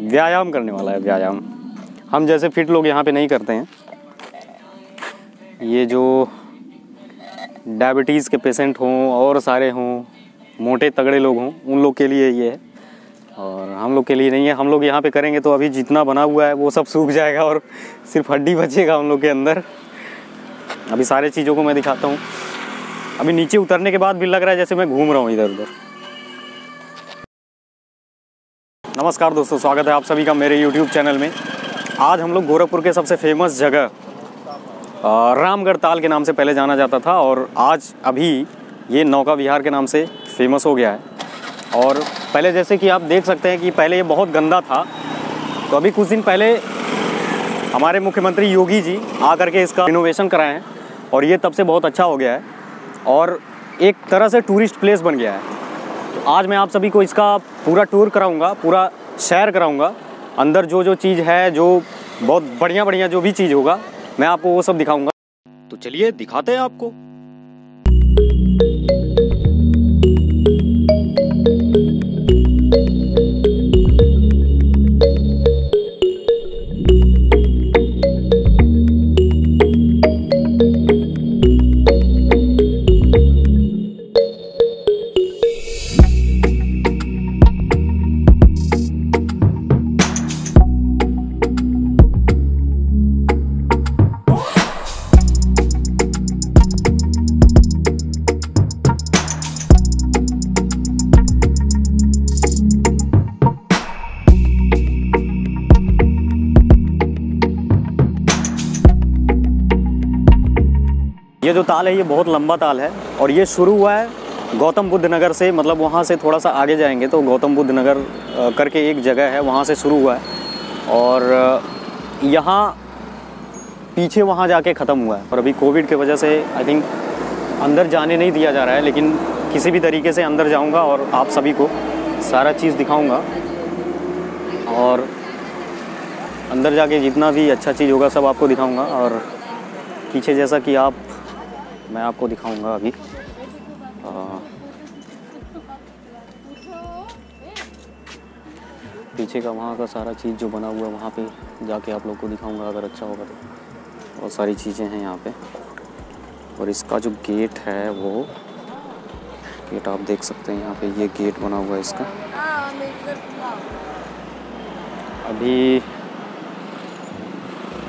व्यायाम करने वाला है, व्यायाम। हम जैसे फिट लोग यहाँ पे नहीं करते हैं। ये जो डायबिटीज़ के पेशेंट हों और सारे हों, मोटे तगड़े लोग हों, उन लोग के लिए ये है। और हम लोग के लिए नहीं है। हम लोग यहाँ पे करेंगे तो अभी जितना बना हुआ है, वो सब सूख जाएगा और सिर्फ़ हड्डी बचेगा हम लोग के अंदर। अभी सारे चीज़ों को मैं दिखाता हूँ। अभी नीचे उतरने के बाद भी लग रहा है जैसे मैं घूम रहा हूँ इधर उधर नमस्कार दोस्तों, स्वागत है आप सभी का मेरे YouTube चैनल में। आज हम लोग गोरखपुर के सबसे फ़ेमस जगह रामगढ़ ताल के नाम से पहले जाना जाता था और आज अभी ये नौका विहार के नाम से फ़ेमस हो गया है। और पहले जैसे कि आप देख सकते हैं कि पहले ये बहुत गंदा था तो अभी कुछ दिन पहले हमारे मुख्यमंत्री योगी जी आकर के इसका इनोवेशन कराए हैं और ये तब से बहुत अच्छा हो गया है और एक तरह से टूरिस्ट प्लेस बन गया है। आज मैं आप सभी को इसका पूरा टूर कराऊँगा, पूरा शेयर कराऊँगा। अंदर जो जो चीज़ है, जो बहुत बढ़िया बढ़िया जो भी चीज़ होगा, मैं आपको वो सब दिखाऊँगा। तो चलिए, दिखाते हैं आपको। ताल है, ये बहुत लंबा ताल है और ये शुरू हुआ है गौतम बुद्ध नगर से मतलब वहाँ से थोड़ा सा आगे जाएँगे तो गौतम बुद्ध नगर करके एक जगह है, वहाँ से शुरू हुआ है और यहाँ पीछे वहाँ जाके ख़त्म हुआ है और अभी कोविड की वजह से आई थिंक अंदर जाने नहीं दिया जा रहा है, लेकिन किसी भी तरीके से अंदर जाऊँगा और आप सभी को सारा चीज़ दिखाऊँगा और अंदर जाके जितना भी अच्छा चीज़ होगा सब आपको दिखाऊँगा और पीछे जैसा कि आप मैं आपको दिखाऊँगा अभी। पीछे का वहाँ का सारा चीज़ जो बना हुआ है, वहाँ पे जाके आप लोग को दिखाऊँगा अगर अच्छा होगा तो। बहुत सारी चीज़ें हैं यहाँ पे। और इसका जो गेट है वो, गेट आप देख सकते हैं यहाँ पे, ये गेट बना हुआ है इसका। अभी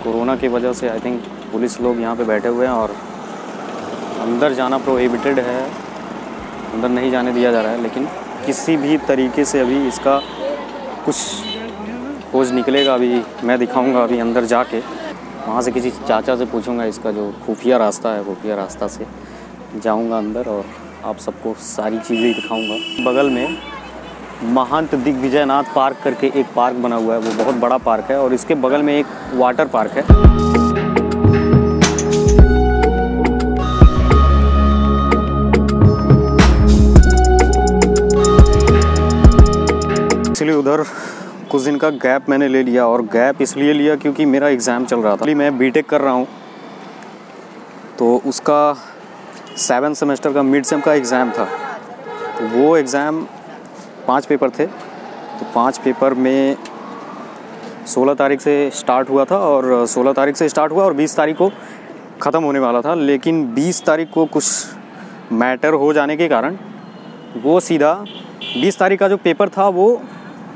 कोरोना की वजह से आई थिंक पुलिस लोग यहाँ पे बैठे हुए हैं और अंदर जाना प्रोहिबिटेड है। अंदर नहीं जाने दिया जा रहा है, लेकिन किसी भी तरीके से अभी इसका कुछ खोज निकलेगा अभी, मैं दिखाऊँगा अभी अंदर जाके। वहाँ से किसी चाचा से पूछूँगा इसका जो खुफिया रास्ता है, खुफिया रास्ता से जाऊँगा अंदर और आप सबको सारी चीज़ें दिखाऊँगा। बगल में महंत दिग्विजयनाथ पार्क करके एक पार्क बना हुआ है, वो बहुत बड़ा पार्क है और इसके बगल में एक वाटर पार्क है। इसलिए उधर कुछ दिन का गैप मैंने ले लिया और गैप इसलिए लिया क्योंकि मेरा एग्ज़ाम चल रहा था। मैं बीटेक कर रहा हूँ। तो उसका सेवन सेमेस्टर का मिड सेम का एग्ज़ाम था। तो वो एग्ज़ाम पाँच पेपर थे। तो पाँच पेपर में सोलह तारीख से स्टार्ट हुआ था और सोलह तारीख से स्टार्ट हुआ और बीस तारीख को ख़त्म होने वाला था। लेकिन बीस तारीख को कुछ मैटर हो जाने के कारण वो सीधा बीस तारीख का जो पेपर था वो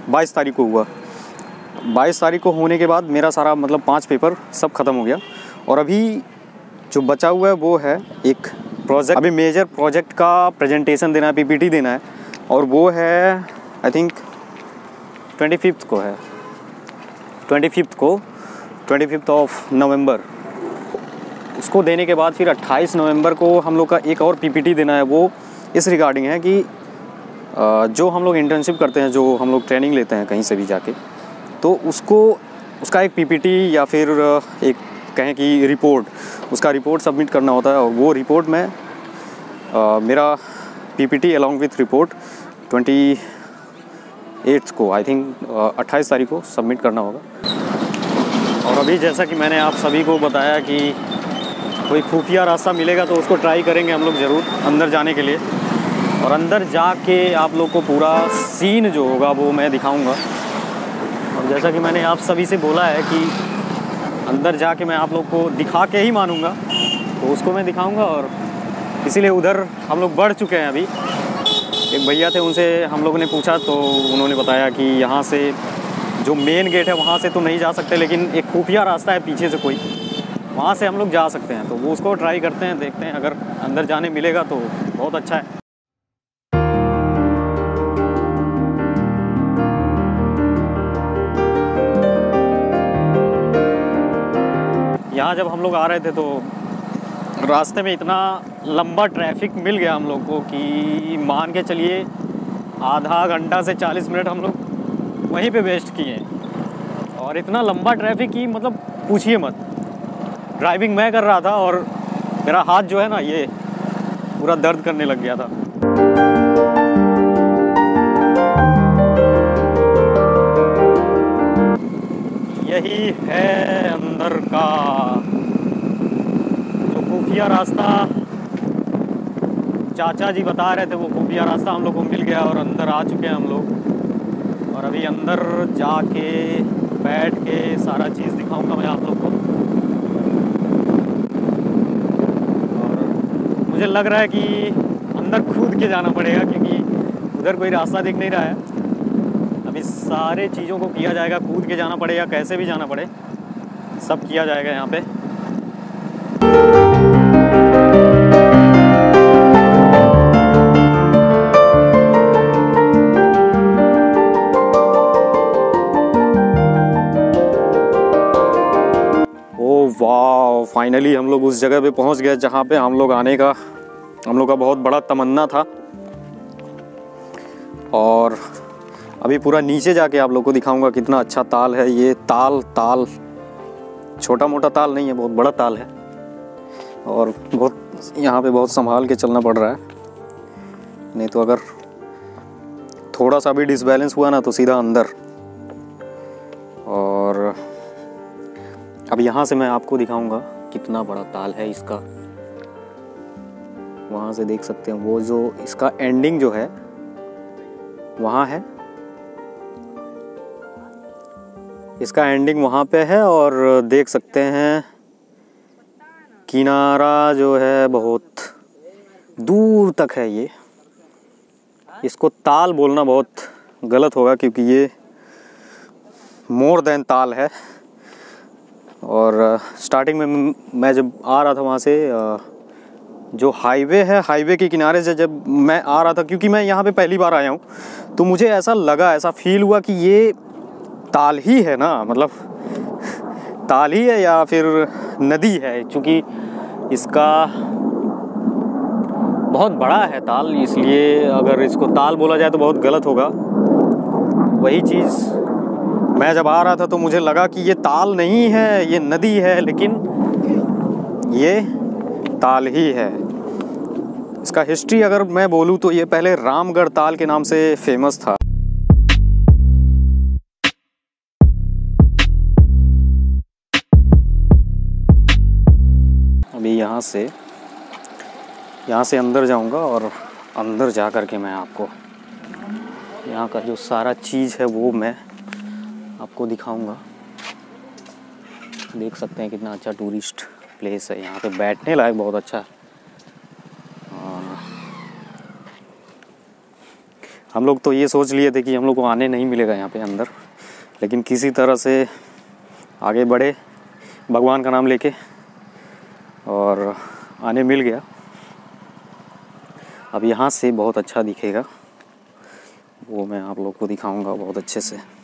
बाईस तारीख को हुआ। बाईस तारीख को होने के बाद मेरा सारा मतलब पाँच पेपर सब ख़त्म हो गया। और अभी जो बचा हुआ है वो है एक प्रोजेक्ट। अभी मेजर प्रोजेक्ट का प्रेजेंटेशन देना है, पीपीटी देना है। और वो है आई थिंक ट्वेंटी फिफ्थ को है। ट्वेंटी फिफ्थ को ट्वेंटी फिफ्थ ऑफ़ नवंबर उसको देने के बाद फिर 28 नवंबर को हम लोग का एक और पीपीटी देना है। वो इस रिगार्डिंग है कि जो हम लोग इंटर्नशिप करते हैं, जो हम लोग ट्रेनिंग लेते हैं कहीं से भी जाके तो उसको, उसका एक पीपीटी या फिर एक कहें कि रिपोर्ट उसका रिपोर्ट सबमिट करना होता है और वो रिपोर्ट में मेरा PPT along with report twenty eighth को आई थिंक अट्ठाईस तारीख को सबमिट करना होगा। और अभी जैसा कि मैंने आप सभी को बताया कि कोई खुफिया रास्ता मिलेगा तो उसको ट्राई करेंगे हम लोग ज़रूर अंदर जाने के लिए। और अंदर जाके आप लोग को पूरा सीन जो होगा वो मैं दिखाऊँगा। और जैसा कि मैंने आप सभी से बोला है कि अंदर जाके मैं आप लोग को दिखा के ही मानूँगा तो उसको मैं दिखाऊँगा और इसीलिए उधर हम लोग बढ़ चुके हैं अभी। एक भैया थे, उनसे हम लोगों ने पूछा तो उन्होंने बताया कि यहाँ से जो मेन गेट है, वहाँ से तो नहीं जा सकते, लेकिन एक खुफिया रास्ता है पीछे से कोई, वहाँ से हम लोग जा सकते हैं। तो वो उसको ट्राई करते हैं, देखते हैं, अगर अंदर जाने मिलेगा तो बहुत अच्छा है। यहाँ जब हम लोग आ रहे थे तो रास्ते में इतना लंबा ट्रैफ़िक मिल गया हम लोग को कि मान के चलिए आधा घंटा से 40 मिनट हम लोग वहीं पे वेस्ट किए और इतना लंबा ट्रैफ़िक की मतलब पूछिए मत। ड्राइविंग मैं कर रहा था और मेरा हाथ जो है ना, ये पूरा दर्द करने लग गया था। यही है अंदर का खुफिया रास्ता। चाचा जी बता रहे थे, वो खुफिया रास्ता हम लोग को मिल गया और अंदर आ चुके हैं हम लोग। और अभी अंदर जाके बैठ के सारा चीज़ दिखाऊँगा मैं आप लोग को। और मुझे लग रहा है कि अंदर कूद के जाना पड़ेगा, क्योंकि उधर कोई रास्ता दिख नहीं रहा है। अभी सारे चीज़ों को किया जाएगा कूद के जाना पड़ेगा, कैसे भी जाना पड़े, सब किया जाएगा यहाँ पे। फाइनली हम लोग उस जगह पे पहुँच गए जहाँ पे हम लोग आने का, हम लोग का बहुत बड़ा तमन्ना था। और अभी पूरा नीचे जाके आप लोग को दिखाऊँगा कितना अच्छा ताल है ये ताल ताल। छोटा मोटा ताल नहीं है, बहुत बड़ा ताल है। और बहुत, यहाँ पे बहुत संभाल के चलना पड़ रहा है। नहीं तो अगर थोड़ा सा भी डिसबैलेंस हुआ ना तो सीधा अंदर। और अब यहाँ से मैं आपको दिखाऊँगा। कितना बड़ा ताल है इसका। वहाँ से देख सकते हैं, वो जो इसका एंडिंग जो है, वहाँ है। इसका एंडिंग वहाँ पे है और देख सकते हैं, किनारा जो है बहुत दूर तक है ये। इसको ताल बोलना बहुत गलत होगा क्योंकि ये मोर देन ताल है। और स्टार्टिंग में मैं जब आ रहा था वहाँ से जो हाईवे है हाईवे के किनारे से जब मैं आ रहा था, क्योंकि मैं यहाँ पे पहली बार आया हूँ तो मुझे ऐसा लगा, ऐसा फील हुआ कि ये ताल ही है ना मतलब ताल ही है या फिर नदी है, क्योंकि इसका बहुत बड़ा है ताल, इसलिए अगर इसको ताल बोला जाए तो बहुत गलत होगा। वही चीज़ मैं जब आ रहा था तो मुझे लगा कि ये ताल नहीं है, ये नदी है, लेकिन ये ताल ही है। इसका हिस्ट्री अगर मैं बोलूँ तो ये पहले रामगढ़ ताल के नाम से फ़ेमस था। अभी यहाँ से यहाँ से अंदर जाऊँगा और अंदर जा कर के मैं आपको, यहाँ का जो सारा चीज़ है वो मैं आपको दिखाऊँगा। देख सकते हैं कितना अच्छा टूरिस्ट प्लेस है। यहाँ पे बैठने लायक बहुत अच्छा। है। हम लोग तो ये सोच लिए थे कि हम लोग को आने नहीं मिलेगा यहाँ पे अंदर। लेकिन किसी तरह से आगे बढ़े, भगवान का नाम लेके, और आने मिल गया। अब यहाँ से बहुत अच्छा दिखेगा। वो मैं आप लोग को दिखाऊँगा बहुत अच्छे से।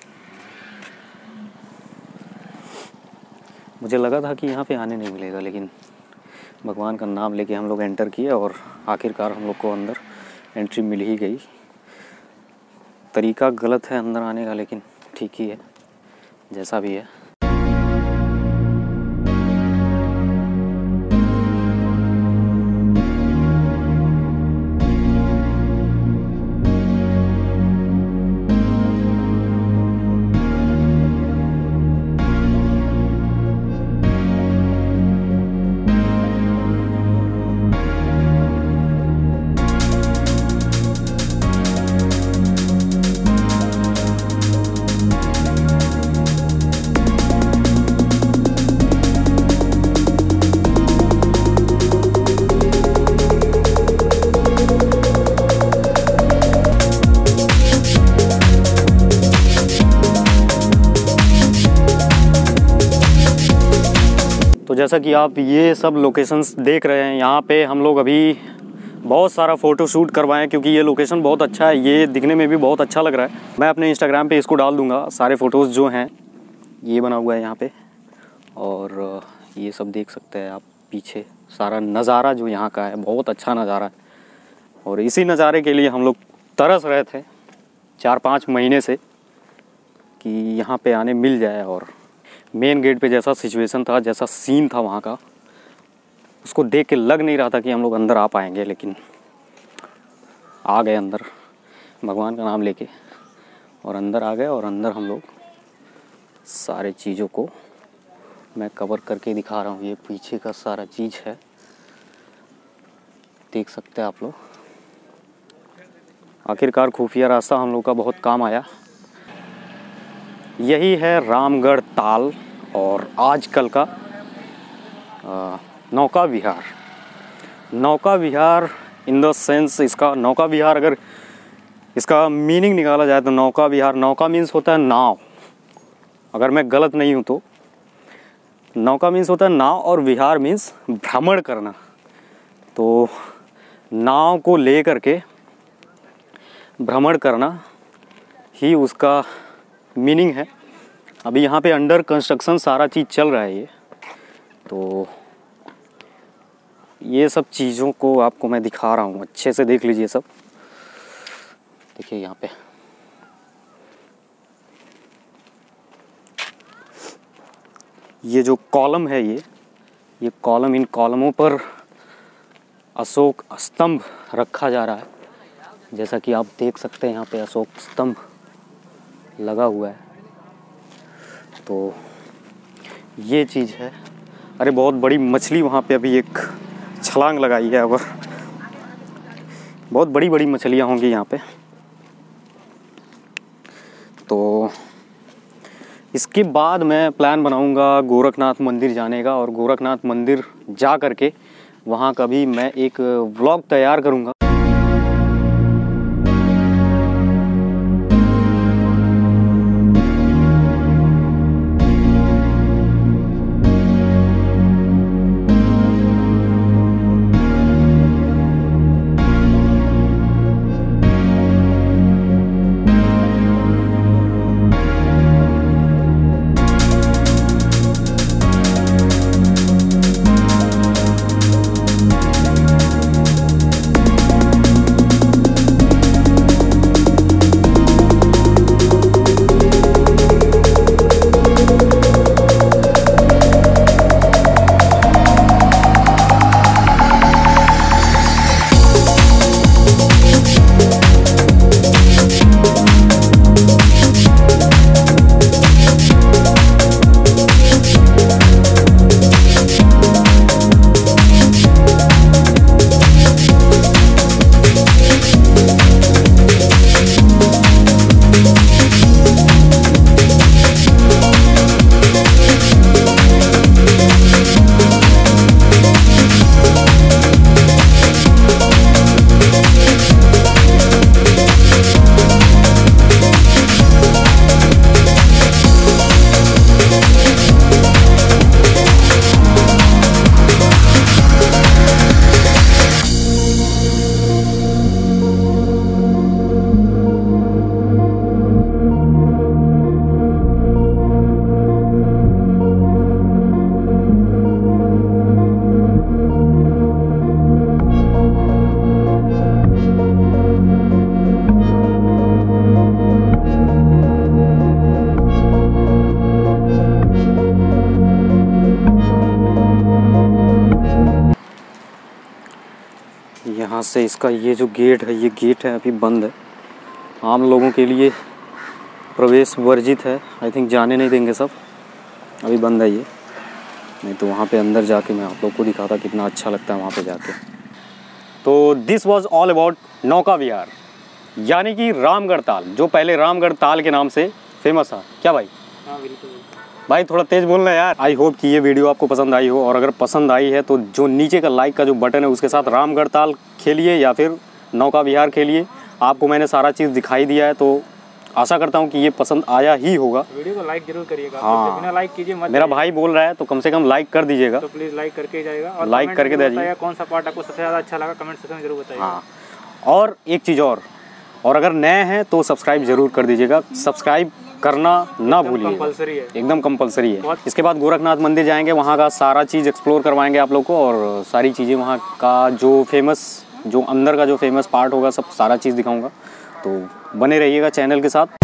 मुझे लगा था कि यहाँ पे आने नहीं मिलेगा, लेकिन भगवान का नाम लेके हम लोग एंटर किए और आखिरकार हम लोग को अंदर एंट्री मिल ही गई। तरीका गलत है अंदर आने का, लेकिन ठीक ही है, जैसा भी है। तो जैसा कि आप ये सब लोकेशंस देख रहे हैं, यहाँ पे हम लोग अभी बहुत सारा फ़ोटो शूट करवाएँ क्योंकि ये लोकेशन बहुत अच्छा है, ये दिखने में भी बहुत अच्छा लग रहा है। मैं अपने इंस्टाग्राम पे इसको डाल दूँगा, सारे फ़ोटोज़ जो हैं, ये बना हुआ है यहाँ पे। और ये सब देख सकते हैं आप पीछे, सारा नज़ारा जो यहाँ का है, बहुत अच्छा नज़ारा है। और इसी नज़ारे के लिए हम लोग तरस रहे थे, चार पाँच महीने से, कि यहाँ पे आने मिल जाए और मेन गेट पे जैसा सिचुएशन था, जैसा सीन था वहाँ का, उसको देख के लग नहीं रहा था कि हम लोग अंदर आ पाएँगे, लेकिन आ गए अंदर, भगवान का नाम लेके, और अंदर आ गए और अंदर हम लोग सारे चीज़ों को मैं कवर करके दिखा रहा हूँ। ये पीछे का सारा चीज़ है। देख सकते हैं आप लोग। आखिरकार खुफिया रास्ता हम लोग का बहुत काम आया। यही है रामगढ़ ताल और आजकल का नौका विहार। नौका विहार इन द सेंस इसका, नौका विहार अगर इसका मीनिंग निकाला जाए तो नौका विहार, नौका मीन्स होता है नाव। अगर मैं गलत नहीं हूँ तो। नौका मीन्स होता है नाव और विहार मीन्स भ्रमण करना। तो नाव को ले करके भ्रमण करना ही उसका मीनिंग है। अभी यहाँ पे अंडर कंस्ट्रक्शन सारा चीज़ चल रहा है ये। तो ये सब चीज़ों को आपको मैं दिखा रहा हूँ। अच्छे से देख लीजिए सब। देखिए यहाँ पे। ये जो कॉलम है ये ये कॉलम इन कॉलमों पर अशोक स्तंभ रखा जा रहा है। जैसा कि आप देख सकते हैं यहाँ पे अशोक स्तंभ। लगा हुआ है। तो ये चीज़ है। अरे, बहुत बड़ी मछली वहाँ पे अभी एक छलांग लगाई है और बहुत बड़ी बड़ी मछलियाँ होंगी यहाँ पे। तो इसके बाद मैं प्लान बनाऊँगा गोरखनाथ मंदिर जाने का और गोरखनाथ मंदिर जा करके वहाँ का भी मैं एक व्लॉग तैयार करूँगा। से इसका ये जो गेट है, ये गेट है अभी बंद है। आम लोगों के लिए प्रवेश वर्जित है। आई थिंक जाने नहीं देंगे सब। अभी बंद है ये। नहीं तो वहाँ पे अंदर जाके मैं आप लोग को दिखाता कितना अच्छा लगता है वहाँ पे जाके। तो दिस वाज ऑल अबाउट नौका विहार, यानी कि रामगढ़ ताल, जो पहले रामगढ़ ताल के नाम से फ़ेमस था। क्या भाई? हाँ बिल्कुल। भाई थोड़ा तेज बोलना यार। आई होप कि ये वीडियो आपको पसंद आई हो और अगर पसंद आई है तो जो नीचे का लाइक का जो बटन है उसके साथ रामगढ़ ताल खेलिए या फिर नौका विहार खेलिए। आपको मैंने सारा चीज़ दिखाई दिया है तो आशा करता हूँ कि ये पसंद आया ही होगा। वीडियो को लाइक ज़रूर करिएगा। हाँ। तो बिना लाइक कीजिए मत मेरा भाई बोल रहा है तो कम से कम लाइक कर दीजिएगा। तो प्लीज़ लाइक करके जाएगा और comment करके में दीजिए। कौन सा पार्ट आपको सबसे ज़्यादा अच्छा लगा कमेंट सेक्शन में ज़रूर बताइएगा। हाँ। और एक चीज़ और और अगर नए हैं तो सब्सक्राइब ज़रूर कर दीजिएगा। सब्सक्राइब करना ना भूलिए। एकदम कंपलसरी है। इसके बाद गोरखनाथ मंदिर जाएँगे वहाँ का सारा चीज़ एक्सप्लोर करवाएँगे आप लोग को और सारी चीज़ें वहाँ का जो फ़ेमस जो अंदर का जो फ़ेमस पार्ट होगा सब सारा चीज़ दिखाऊँगा। तो बने रहिएगा चैनल के साथ।